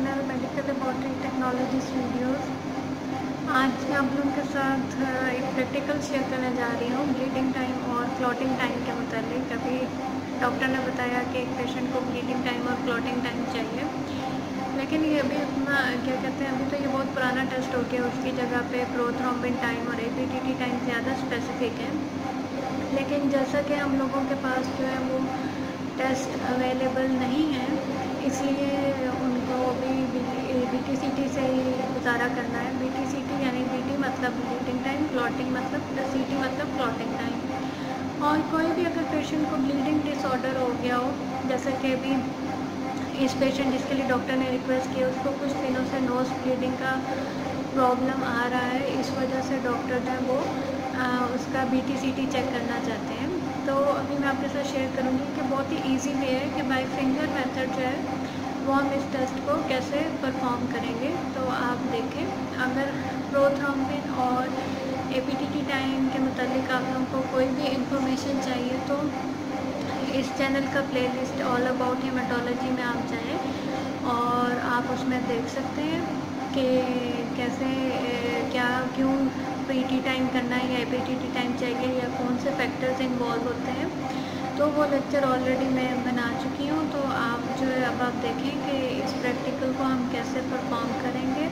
Channel medical laboratory technologies videos आज मैं आप लोगों के साथ एक प्रैक्टिकल शेयर करने जा रही हूँ ब्लीडिंग टाइम और क्लॉटिंग टाइम के मतलब अभी डॉक्टर ने बताया कि एक पेशेंट को ब्लीडिंग टाइम और क्लॉटिंग टाइम चाहिए। लेकिन ये अभी अपना क्या कहते हैं, अभी तो ये बहुत पुराना टेस्ट हो गया, उसकी जगह पे प्रोथ्रोम्बिन टाइम और ए टाइम ज़्यादा स्पेसिफिक है। लेकिन जैसा कि हम लोगों के पास जो है वो टेस्ट अवेलेबल नहीं है इसलिए उनको भी बी टी सी टी से ही गुजारा करना है। बी टी सी टी यानी बी टी मतलब ब्लीडिंग टाइम क्लॉटिंग मतलब सी टी मतलब क्लॉटिंग टाइम और कोई भी अगर पेशेंट को ब्लीडिंग डिसऑर्डर हो गया हो जैसे कि अभी इस पेशेंट जिसके लिए डॉक्टर ने रिक्वेस्ट किया उसको कुछ दिनों से नोज़ ब्लीडिंग का प्रॉब्लम आ रहा है। इस वजह से डॉक्टर है वो आ, उसका B T C T check करना चाहते हैं। तो अभी मैं आपके साथ शेयर करूँगी कि बहुत ही इजी वे है कि बाई फिंगर मेथड जो है, वो हम इस टेस्ट को कैसे परफॉर्म करेंगे। तो आप देखें, अगर प्रोथ्रोम्बिन और ए पी टाइम के मतलब आप लोगों को कोई भी इंफॉर्मेशन चाहिए तो इस चैनल का प्लेलिस्ट ऑल अबाउट हेमाटोलॉजी में आप जाएँ और आप उसमें देख सकते हैं कि कैसे पीटी टाइम करना है या ए टाइम चाहिए या कौन से फैक्टर्स इन्वॉल्व होते हैं तो वो लेक्चर ऑलरेडी मैं बना चुकी हूँ। तो आप जो है, अब आप देखें कि इस प्रैक्टिकल को हम कैसे परफॉर्म करेंगे।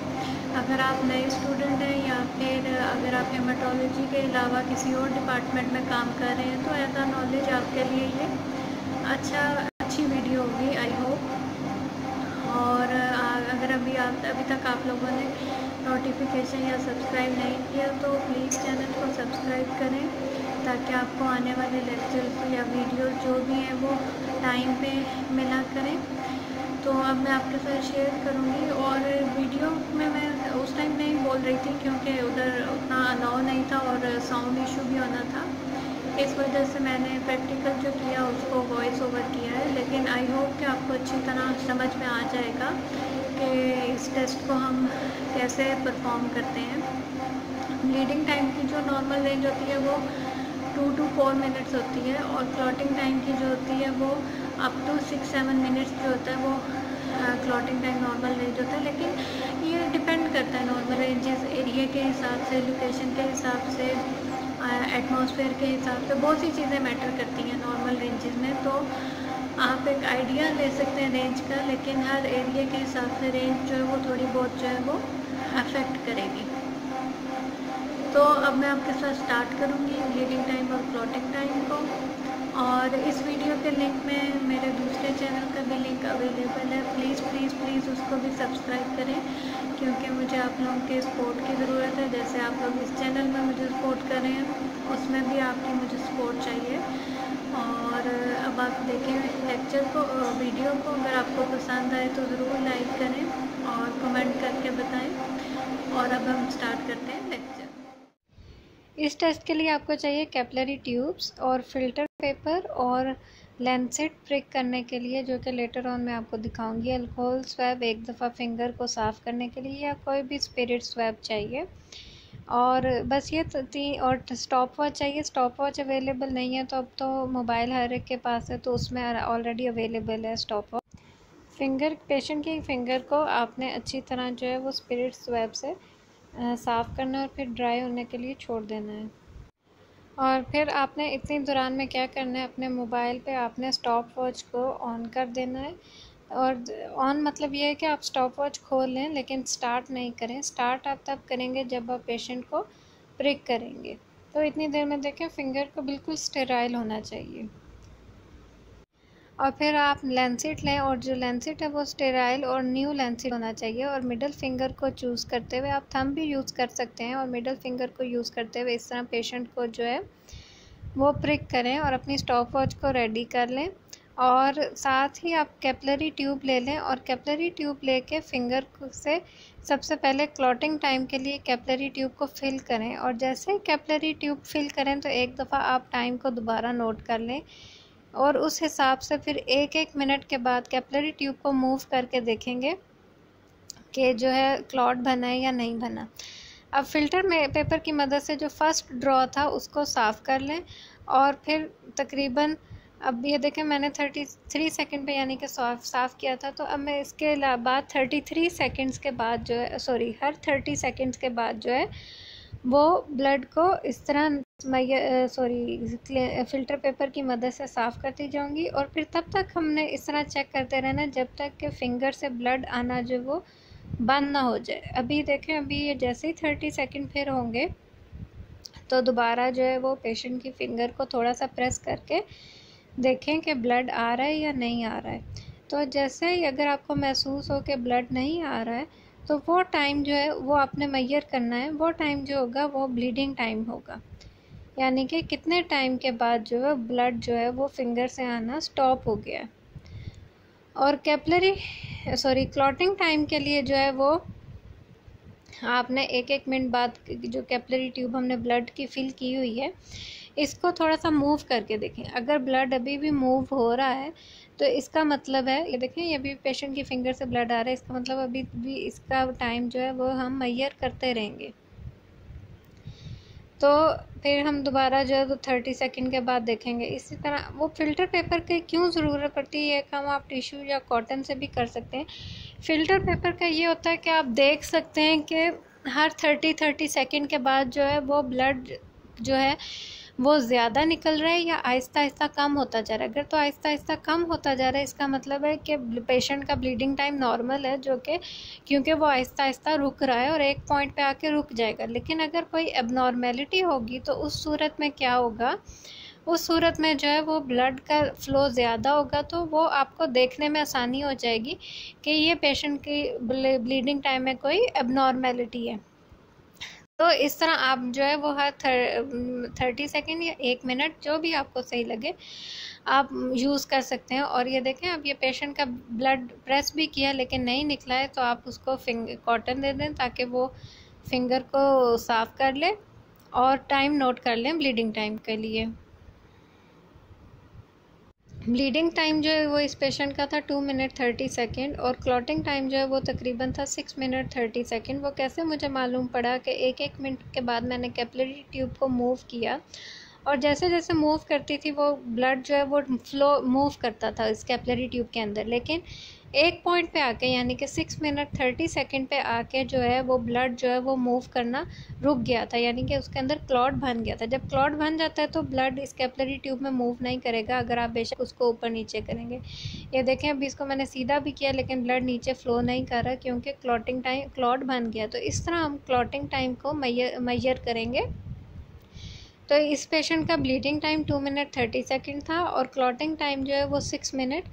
अगर आप नए स्टूडेंट हैं या फिर अगर आप हेमाटोलॉजी के अलावा किसी और डिपार्टमेंट में काम कर रहे हैं तो ऐसा नॉलेज आपके लिए ये अच्छा अच्छी वीडियो होगी आई होप और अगर अभी आप, अभी तक आप लोगों ने नोटिफिकेशन या सब्सक्राइब नहीं किया तो प्लीज़ चैनल को सब्सक्राइब करें, ताकि आपको आने वाले लेक्चर या वीडियो जो भी हैं, वो टाइम पे मिला करें। तो अब मैं आपके साथ शेयर करूँगी, और वीडियो में मैं उस टाइम नहीं बोल रही थी, क्योंकि उधर उतना अलाउ नहीं था और साउंड इशू भी होना था। इस वजह से मैंने प्रैक्टिकल जो किया, उसको वॉइस ओवर किया है, लेकिन आई होप कि आपको अच्छी तरह समझ में आ जाएगा। कि इस टेस्ट को हम कैसे परफॉर्म करते हैं? ब्लीडिंग टाइम की जो नॉर्मल रेंज होती है वो टू टू फोर मिनट्स होती है और क्लॉटिंग टाइम की जो होती है वो up to six seven minutes जो होता है वो क्लॉटिंग टाइम नॉर्मल रेंज होता है। लेकिन ये डिपेंड करता है नॉर्मल रेंजेस एरिया के हिसाब से लोकेशन के हिसाब से एटमॉस्फेयर के हिसाब से, बहुत सी चीज़ें मैटर करती हैं नॉर्मल रेंजेस में। तो आप एक आइडिया ले सकते हैं रेंज का, लेकिन हर एरिया के हिसाब से रेंज जो है वो थोड़ी बहुत जो है वो अफेक्ट करेगी। तो अब मैं आपके साथ स्टार्ट करूँगी ब्लीडिंग टाइम और प्लॉटिंग टाइम को। और इस वीडियो के लिंक में मेरे दूसरे चैनल का भी लिंक अवेलेबल है। प्लीज़ प्लीज़ प्लीज़ उसको भी सब्सक्राइब करें, क्योंकि मुझे आप लोगों के सपोर्ट की ज़रूरत है। जैसे आप लोग इस चैनल में मुझे सपोर्ट कर उसमें भी आपकी मुझे सपोर्ट चाहिए। आप देखें लेक्चर को वीडियो को अगर आपको पसंद आए तो ज़रूर लाइक करें और कमेंट करके बताएँ। और अब हम स्टार्ट करते हैं लेक्चर इस टेस्ट के लिए आपको चाहिए कैपलरी ट्यूब्स और फ़िल्टर पेपर और लेंसेट प्रिक करने के लिए, जो कि लेटर ऑन मैं आपको दिखाऊँगी। अल्कोहल स्वैब एक दफ़ा फिंगर को साफ़ करने के लिए या कोई भी स्पिरिट स्वैब चाहिए। और बस ये तो थी, और स्टॉप वॉच चाहिए स्टॉप वॉच अवेलेबल नहीं है तो अब तो मोबाइल हर एक के पास है तो उसमें ऑलरेडी अवेलेबल है स्टॉप वॉच फिंगर पेशेंट की फिंगर को आपने अच्छी तरह जो है वो स्पिरिट स्वेब से साफ़ करना और फिर ड्राई होने के लिए छोड़ देना है। और फिर आपने इतनी दौरान में क्या करना है, अपने मोबाइल पे आपने स्टॉप वॉच को ऑन कर देना है और ऑन मतलब ये है कि आप स्टॉप वॉच खोल लें लेकिन स्टार्ट नहीं करें। स्टार्ट आप तब करेंगे जब आप पेशेंट को प्रिक करेंगे। तो इतनी देर में देखें फिंगर को बिल्कुल स्टेराइल होना चाहिए। और फिर आप लेंसिट लें और जो लेंसिट है वो स्टेराइल और न्यू लेंसिट होना चाहिए और मिडल फिंगर को चूज़ करते हुए आप थम भी यूज़ कर सकते हैं और मिडल फिंगर को यूज़ करते हुए इस तरह पेशेंट को जो है वो प्रिक करें और अपनी स्टॉप वॉच को रेडी कर लें। और साथ ही आप कैपलरी ट्यूब ले लें और कैपलरी ट्यूब लेके फिंगर से सबसे पहले क्लॉटिंग टाइम के लिए कैपलरी ट्यूब को फिल करें। और जैसे ही कैपलरी ट्यूब फिल करें तो एक दफ़ा आप टाइम को दोबारा नोट कर लें और उस हिसाब से फिर एक एक मिनट के बाद कैपलरी ट्यूब को मूव करके देखेंगे कि जो है क्लॉट बना है या नहीं बना। अब फ़िल्टर में पेपर की मदद से जो फ़र्स्ट ड्रॉ था, उसको साफ़ कर लें और फिर तकरीबन अब ये देखें, मैंने थर्टी थ्री सेकेंड पर यानी कि साफ़, साफ़ किया था तो अब मैं इसके बाद थर्टी थ्री सेकेंड्स के बाद जो है सॉरी हर थर्टी सेकेंड्स के बाद जो है, वो ब्लड को इस तरह सॉरी फ़िल्टर पेपर की मदद से साफ़ करती जाऊँगी और फिर तब तक हमने इस तरह चेक करते रहना जब तक कि फ़िंगर से ब्लड आना जो वो बंद ना हो जाए। अभी देखें, अभी ये जैसे ही थर्टी सेकेंड फिर होंगे तो दोबारा जो है वो पेशेंट की फ़िंगर को थोड़ा सा प्रेस करके देखें कि ब्लड आ रहा है या नहीं आ रहा है। तो जैसे ही अगर आपको महसूस हो कि ब्लड नहीं आ रहा है तो वो टाइम जो है, वो आपने मैयर करना है। वो टाइम जो होगा, वो ब्लीडिंग टाइम होगा। यानी कि कितने टाइम के बाद जो है ब्लड जो है, वो फिंगर से आना स्टॉप हो गया है। और कैपलरी सॉरी क्लॉटिंग टाइम के लिए जो है, वो आपने एक एक मिनट बाद जो कैपलरी ट्यूब हमने ब्लड की फिल की हुई है इसको थोड़ा सा मूव करके देखें। अगर ब्लड अभी भी मूव हो रहा है तो इसका मतलब है, ये देखें, ये भी पेशेंट की फिंगर से ब्लड आ रहा है, इसका मतलब अभी भी इसका टाइम जो है, वो हम मैयर करते रहेंगे। तो फिर हम दोबारा जो है तो थर्टी सेकेंड के बाद देखेंगे, इसी तरह, वो फ़िल्टर पेपर की क्यों ज़रूरत पड़ती है काम आप टिश्यू या कॉटन से भी कर सकते हैं। फ़िल्टर पेपर का ये होता है कि आप देख सकते हैं कि हर थर्टी थर्टी सेकेंड के बाद जो है, वो ब्लड जो है वो ज़्यादा निकल रहा है या आहिस्ता आहिस्ता कम होता जा रहा है? अगर तो आहिस्ता आहिस्ता कम होता जा रहा है, इसका मतलब है कि पेशेंट का ब्लीडिंग टाइम नॉर्मल है, जो कि, क्योंकि वो आहिस्ता आहिस्ता रुक रहा है और एक पॉइंट पे आके रुक जाएगा। लेकिन अगर कोई एबनॉर्मेलिटी होगी तो उस सूरत में क्या होगा? उस सूरत में जो है वो ब्लड का फ़्लो ज़्यादा होगा तो वो आपको देखने में आसानी हो जाएगी कि ये पेशेंट की ब्लीडिंग टाइम में कोई एबनॉर्मेलिटी है। तो इस तरह आप जो है वो हर थर, थर्टी सेकेंड या एक मिनट जो भी आपको सही लगे आप यूज़ कर सकते हैं। और ये देखें अब ये पेशेंट का ब्लड प्रेस भी किया लेकिन नहीं निकला है तो आप उसको फिंग कॉटन दे दें ताकि वो फिंगर को साफ़ कर ले और टाइम नोट कर लें ब्लीडिंग टाइम के लिए। ब्लीडिंग टाइम जो है वो इस पेशेंट का था टू मिनट थर्टी सेकेंड और क्लॉटिंग टाइम जो है वो तकरीबन था सिक्स मिनट थर्टी सेकेंड वो कैसे मुझे मालूम पड़ा कि एक एक मिनट के बाद मैंने कैपलरी ट्यूब को मूव किया और जैसे जैसे मूव करती थी वो ब्लड जो है वो फ्लो मूव करता था इस कैपलरी ट्यूब के अंदर। लेकिन एक पॉइंट पे आके, यानी कि सिक्स मिनट थर्टी सेकेंड पे आके जो है, वो ब्लड जो है, वो मूव करना रुक गया था। यानी कि उसके अंदर क्लॉट बन गया था। जब क्लॉट बन जाता है तो ब्लड इस कैपलरी ट्यूब में मूव नहीं करेगा, अगर आप बेशक उसको ऊपर नीचे करेंगे। ये देखें, अभी इसको मैंने सीधा भी किया, लेकिन ब्लड नीचे फ्लो नहीं कर रहा, क्योंकि क्लॉटिंग टाइम क्लॉट बन गया। तो इस तरह हम क्लॉटिंग टाइम को मैयर करेंगे। तो इस पेशेंट का bleeding time two minute thirty second था, और क्लॉटिंग टाइम जो है, वो सिक्स मिनट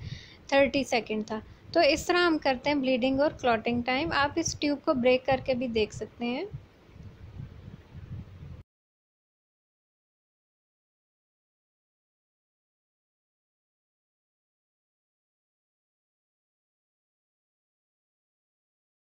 थर्टी सेकेंड था। तो इस तरह हम करते हैं ब्लीडिंग और क्लॉटिंग टाइम आप इस ट्यूब को ब्रेक करके भी देख सकते हैं।